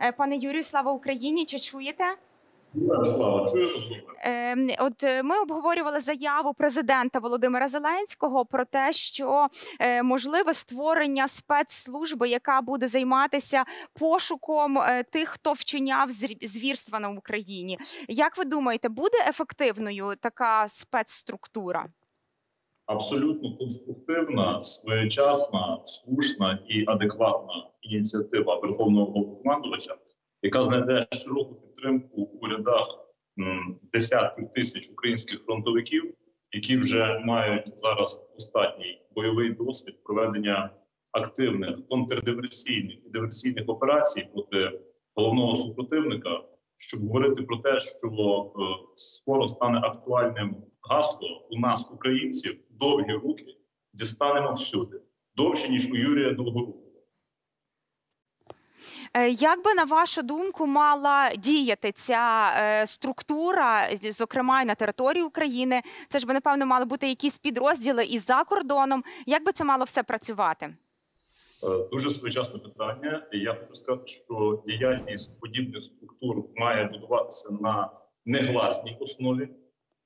Е, Пане Юрію, слава Україні! Чи чуєте? Слава, чую Ем, От е, ми обговорювали заяву президента Володимира Зеленського про те, що е, можливе створення спецслужби, яка буде займатися пошуком тих, хто вчиняв звірства на Україні. Як ви думаєте, буде ефективною така спецструктура? Абсолютно конструктивна, своєчасна, слушна і адекватна ініціатива Верховного Головнокомандувача, яка знайде широку підтримку у рядах десятків тисяч українських фронтовиків, які вже мають зараз достатній бойовий досвід проведення активних контрдиверсійних і диверсійних операцій проти головного супротивника, щоб говорити про те, що е, скоро стане актуальним гасло у нас, українців, довгі руки дістанемо всюди довше ніж у Юрія Долгорукова. Е, Як би на вашу думку мала діяти ця е, структура, зокрема і на території України? Це ж би напевно мали бути якісь підрозділи і за кордоном. Як би це мало все працювати? Е, Дуже своєчасне питання. Я хочу сказати, що діяльність подібних структур має будуватися на негласній основі,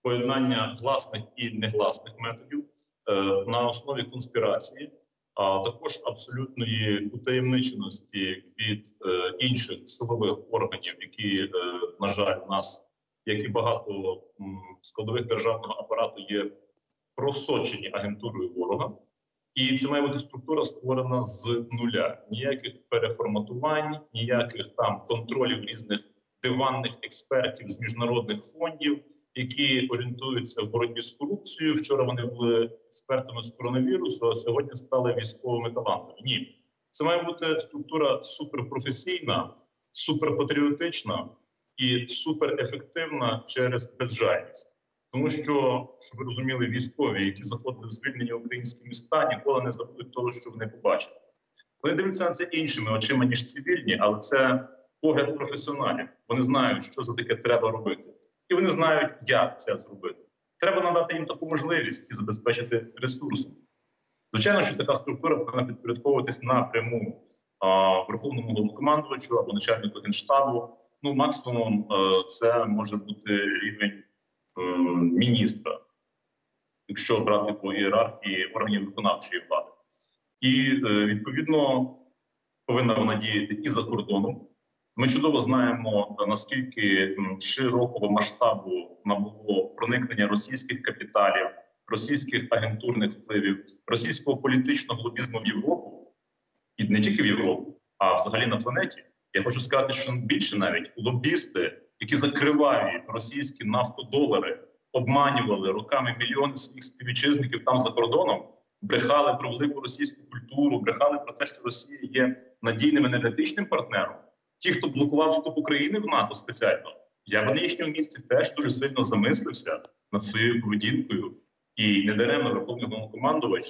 поєднання гласних і негласних методів е, на основі конспірації, а також абсолютної утаємниченості від е, інших силових органів, які, на жаль, у нас, як і багато складових державного апарату, є просочені агентурою ворога. І це має бути структура створена з нуля. Ніяких переформатувань, ніяких там контролів різних диванних експертів з міжнародних фондів, які орієнтуються в боротьбі з корупцією. Вчора вони були експертами з коронавірусу, а сьогодні стали військовими талантами. Ні, це має бути структура суперпрофесійна, суперпатріотична і суперефективна через безжальність. Тому що, щоб ви розуміли, військові, які заходили в звільнені українські міста, ніколи не забудуть того, що вони побачили. Вони дивляться на це іншими очима, ніж цивільні, але це погляд професіоналів. Вони знають, що за таке треба робити, і вони знають, як це зробити. Треба надати їм таку можливість і забезпечити ресурсом. Звичайно, що така структура повинна підпорядковуватись напряму а, верховному головнокомандувачу або начальнику генштабу. Ну, максимум, е, це може бути рівень міністра, якщо брати по ієрархії органів виконавчої влади, і е, відповідно повинна вона діяти і за кордоном. Ми чудово знаємо наскільки широкого масштабу набуло проникнення російських капіталів, російських агентурних впливів, російського політичного лобізму в Європу, і не тільки в Європу, а взагалі на планеті. Я хочу сказати, що більше навіть лобісти, які закривають російські нафтодолари, обманювали роками мільйони своїх співвітчизників там за кордоном, брехали про велику російську культуру, брехали про те, що Росія є надійним енергетичним партнером. Ті, хто блокував вступ України в НАТО спеціально, я б на їхньому місці теж дуже сильно замислився над своєю поведінкою, і недаремно Верховний Головнокомандувач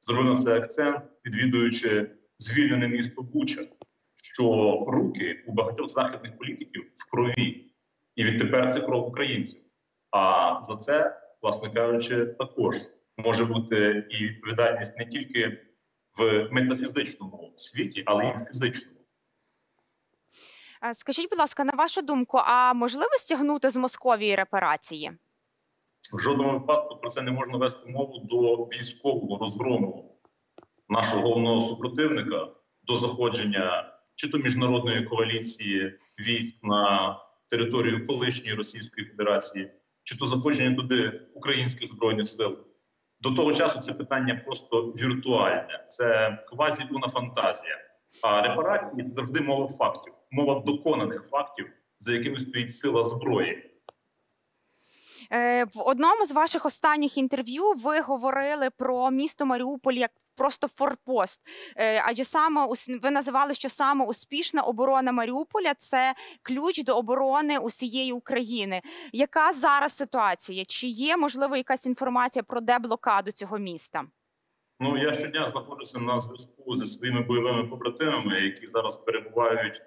зробив на це акцент, відвідуючи звільнене місто Буча, що руки у багатьох західних політиків в крові, і відтепер це кров українців. А за це, власне кажучи, також може бути і відповідальність не тільки в метафізичному світі, але й в фізичному. Е, Скажіть, будь ласка, на вашу думку, а можливо стягнути з Московії репарації? В жодному випадку про це не можна вести мову до військового розгрому нашого головного супротивника до заходження чи то міжнародної коаліції військ на територію колишньої Російської Федерації, чи то заходження туди українських збройних сил. До того часу це питання просто віртуальне, це квазібуна фантазія. А репарації це завжди мова фактів, мова доконаних фактів, за якими стоїть сила зброї. Е, В одному з ваших останніх інтерв'ю ви говорили про місто Маріуполь як просто форпост. Е, Адже саме ви називали, що саме успішна оборона Маріуполя це ключ до оборони усієї України. Яка зараз ситуація? Чи є можливо якась інформація про деблокаду цього міста? Ну я щодня знаходжуся на зв'язку зі своїми бойовими побратимами, які зараз перебувають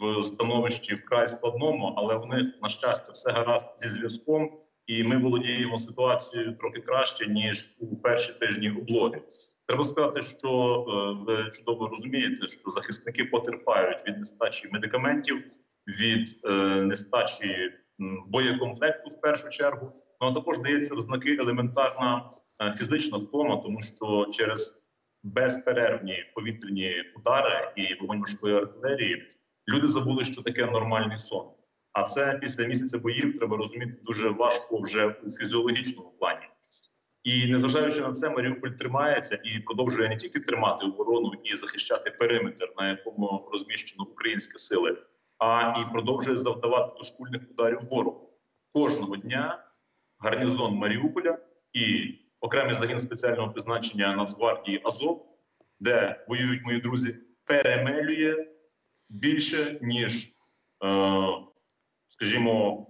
в становищі вкрай складному, але в них на щастя все гаразд зі зв'язком, і ми володіємо ситуацією трохи краще ніж у перші тижні облоги. Треба сказати, що е, ви чудово розумієте, що захисники потерпають від нестачі медикаментів, від е, нестачі боєкомплекту в першу чергу. Ну а також дається в елементарна е, фізична втома, тому що через безперервні повітряні удари і вогонь артилерії люди забули, що таке нормальний сон. А це після місяця боїв треба розуміти дуже важко вже у фізіологічному плані. І незважаючи на це, Маріуполь тримається і продовжує не тільки тримати оборону і захищати периметр, на якому розміщено українські сили, а і продовжує завдавати дошкульних ударів ворогу. Кожного дня гарнізон Маріуполя і окремий загін спеціального призначення Нацгвардії Азов, де воюють мої друзі, перемелює більше ніж, е, скажімо,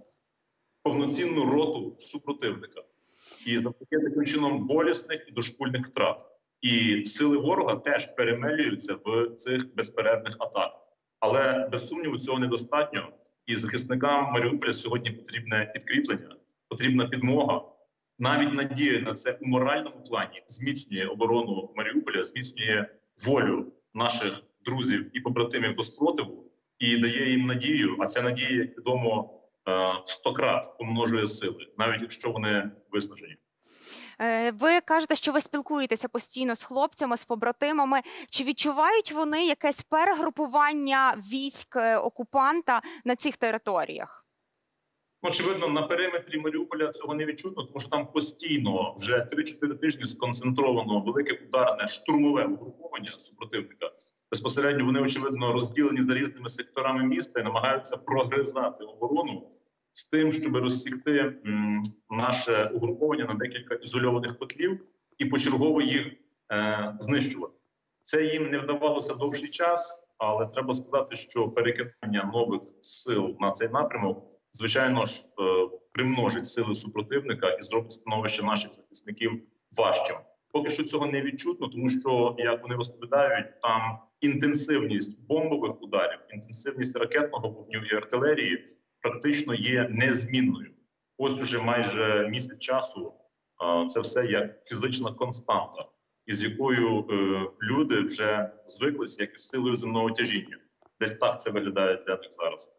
повноцінну роту супротивника і завдяки таким чином болісних і дошкульних втрат. І сили ворога теж перемелюються в цих безперервних атаках. Але без сумніву цього недостатньо. І захисникам Маріуполя сьогодні потрібне підкріплення, потрібна підмога. Навіть надія на це у моральному плані зміцнює оборону Маріуполя, зміцнює волю наших друзів і побратимів до спротиву і дає їм надію. А ця надія, як відомо, стократ помножує сили, навіть якщо вони виснажені. Е, Ви кажете, що ви спілкуєтеся постійно з хлопцями, з побратимами. Чи відчувають вони якесь перегрупування військ е, окупанта на цих територіях? Очевидно, на периметрі Маріуполя цього не відчутно, тому що там постійно вже 3-4 тижні сконцентровано велике ударне штурмове угруповання супротивника. Безпосередньо вони очевидно розділені за різними секторами міста і намагаються прогризати оборону з тим, щоб розсікти наше угруповання на декілька ізольованих котлів і почергово їх е, знищувати. Це їм не вдавалося довший час, але треба сказати, що перекидання нових сил на цей напрямок звичайно ж е, примножить сили супротивника і зробить становище наших захисників важчим. Поки що цього не відчутно, тому що як вони розповідають, там інтенсивність бомбових ударів, інтенсивність ракетного вогню і артилерії практично є незмінною. Ось уже майже місяць часу е, це все як фізична константа, із якою е, люди вже звиклися як із силою земного тяжіння. Десь так це виглядає для них зараз.